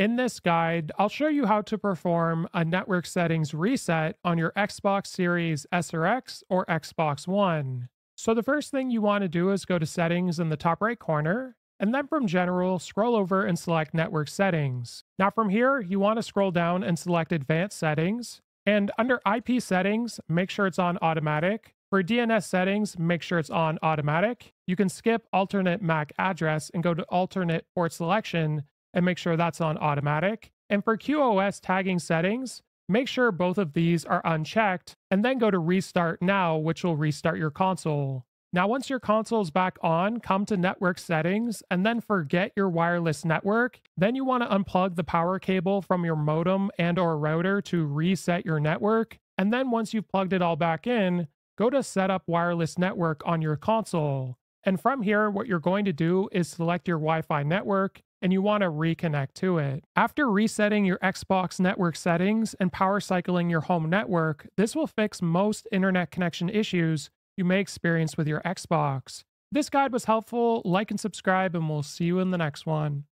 In this guide, I'll show you how to perform a network settings reset on your Xbox Series S or X or Xbox One. So the first thing you want to do is go to settings in the top right corner, and then from general, scroll over and select network settings. Now from here, you want to scroll down and select advanced settings, and under IP settings, make sure it's on automatic. For DNS settings, make sure it's on automatic. You can skip alternate MAC address and go to alternate port selection and make sure that's on automatic. And for QoS tagging settings, make sure both of these are unchecked and then go to restart now, which will restart your console. Now, once your console is back on, come to network settings and then forget your wireless network. Then you want to unplug the power cable from your modem and or router to reset your network. And then once you've plugged it all back in, go to setup wireless network on your console. And from here, what you're going to do is select your Wi Fi network and you want to reconnect to it. After resetting your Xbox network settings and power cycling your home network, this will fix most internet connection issues you may experience with your Xbox. This guide was helpful. Like and subscribe, and we'll see you in the next one.